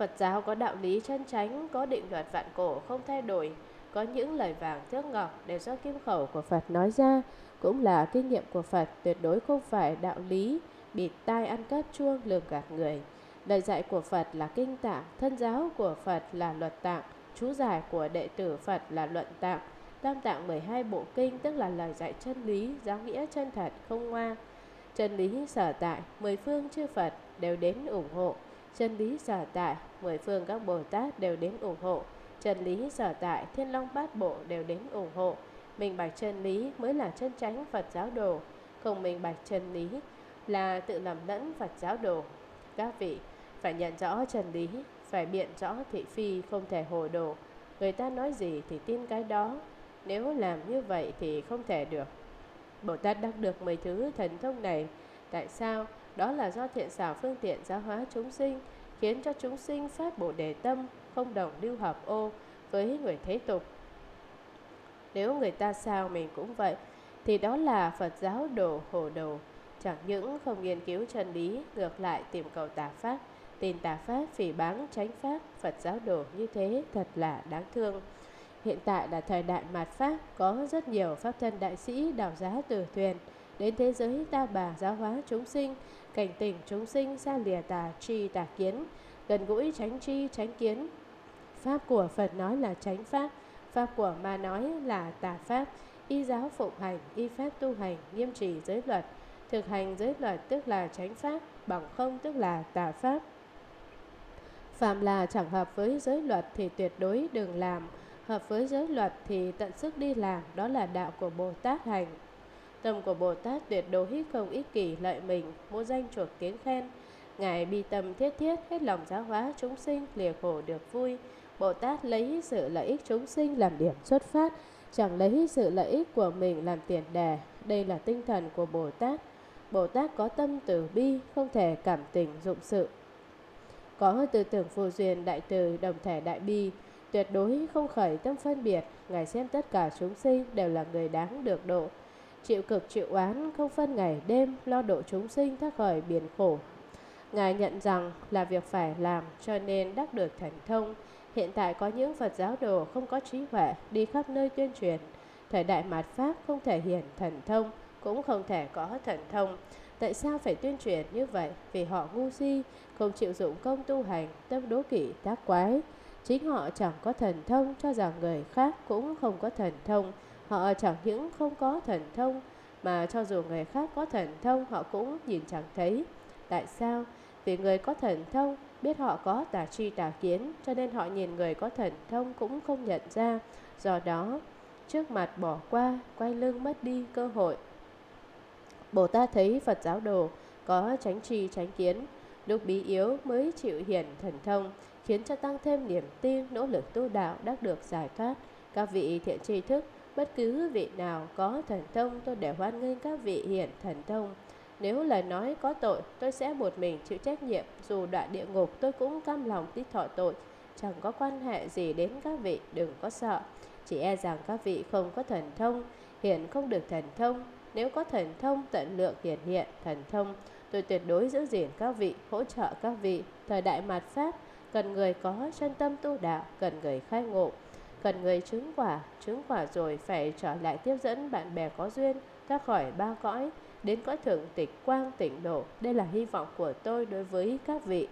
Phật giáo có đạo lý chân chánh, có định luật vạn cổ không thay đổi, có những lời vàng thước ngọc đều do kim khẩu của Phật nói ra, cũng là kinh nghiệm của Phật, tuyệt đối không phải đạo lý, bịt tai ăn cắp chuông lường gạt người. Lời dạy của Phật là kinh tạng, thân giáo của Phật là luật tạng, chú giải của đệ tử Phật là luận tạng, tam tạng 12 bộ kinh tức là lời dạy chân lý, giáo nghĩa chân thật, không ngoa. Chân lý sở tại, mười phương chư Phật đều đến ủng hộ. Chân lý sở tại, mười phương các Bồ Tát đều đến ủng hộ. Chân lý sở tại, thiên long bát bộ đều đến ủng hộ. Minh bạch chân lý mới là chân chánh Phật giáo đồ. Không minh bạch chân lý là tự lầm lẫn Phật giáo đồ. Các vị phải nhận rõ chân lý, phải biện rõ thị phi không thể hồ đồ. Người ta nói gì thì tin cái đó. Nếu làm như vậy thì không thể được. Bồ Tát đắc được mười thứ thần thông này. Tại sao? Đó là do thiện xảo phương tiện giáo hóa chúng sinh, khiến cho chúng sinh phát bổ đề tâm, không đồng lưu hợp ô với người thế tục. Nếu người ta sao mình cũng vậy, thì đó là Phật giáo đồ hồ đồ. Chẳng những không nghiên cứu chân lý, ngược lại tìm cầu tà pháp, tin tà pháp phỉ báng tránh pháp, Phật giáo đồ như thế thật là đáng thương. Hiện tại là thời đại mạt Pháp, có rất nhiều Pháp thân đại sĩ đào giá từ thuyền, đến thế giới ta bà giáo hóa chúng sinh, cảnh tỉnh chúng sinh xa lìa tà tri tà kiến, gần gũi tránh tri tránh kiến. Pháp của Phật nói là tránh Pháp, Pháp của ma nói là tà Pháp, y giáo phụng hành, y Pháp tu hành, nghiêm trì giới luật, thực hành giới luật tức là tránh Pháp, bằng không tức là tà Pháp. Phạm là chẳng hợp với giới luật thì tuyệt đối đừng làm, hợp với giới luật thì tận sức đi làm, đó là đạo của Bồ Tát hành. Tâm của Bồ Tát tuyệt đối không ích kỷ lợi mình, mua danh chuộc tiếng khen. Ngài bi tâm thiết thiết hết lòng giáo hóa chúng sinh lìa khổ được vui. Bồ Tát lấy sự lợi ích chúng sinh làm điểm xuất phát, chẳng lấy sự lợi ích của mình làm tiền đề. Đây là tinh thần của Bồ Tát. Bồ Tát có tâm từ bi, không thể cảm tình dụng sự. Có tư tưởng phù duyên đại từ đồng thể đại bi, tuyệt đối không khởi tâm phân biệt, Ngài xem tất cả chúng sinh đều là người đáng được độ. Chịu cực chịu oán, không phân ngày đêm, lo độ chúng sinh thoát khỏi biển khổ. Ngài nhận rằng là việc phải làm cho nên đắc được thành thông. Hiện tại có những Phật giáo đồ không có trí huệ đi khắp nơi tuyên truyền. Thời đại mạt Pháp không thể hiện thần thông, cũng không thể có thần thông. Tại sao phải tuyên truyền như vậy? Vì họ ngu si, không chịu dụng công tu hành, tâm đố kỵ, tác quái. Chính họ chẳng có thần thông cho rằng người khác cũng không có thần thông. Họ chẳng những không có thần thông mà cho dù người khác có thần thông họ cũng nhìn chẳng thấy. Tại sao? Vì người có thần thông biết họ có tà tri tà kiến cho nên họ nhìn người có thần thông cũng không nhận ra. Do đó, trước mặt bỏ qua, quay lưng mất đi cơ hội. Bồ Tát thấy Phật giáo đồ có tránh tri tránh kiến, lúc bí yếu mới chịu hiển thần thông, khiến cho tăng thêm niềm tin, nỗ lực tu đạo đắc được giải thoát. Các vị thiện tri thức, bất cứ vị nào có thần thông tôi đều hoan nghênh các vị hiển thần thông. Nếu lời nói có tội, tôi sẽ một mình chịu trách nhiệm, dù đoạn địa ngục tôi cũng cam lòng tích thọ tội. Chẳng có quan hệ gì đến các vị, đừng có sợ. Chỉ e rằng các vị không có thần thông, hiện không được thần thông. Nếu có thần thông, tận lượng hiển hiện thần thông, tôi tuyệt đối giữ gìn các vị, hỗ trợ các vị. Thời đại mạt Pháp, cần người có chân tâm tu đạo, cần người khai ngộ, cần người chứng quả, chứng quả rồi phải trở lại tiếp dẫn bạn bè có duyên, ra khỏi ba cõi, đến cõi thượng tịch quang tịnh độ. Đây là hy vọng của tôi đối với các vị.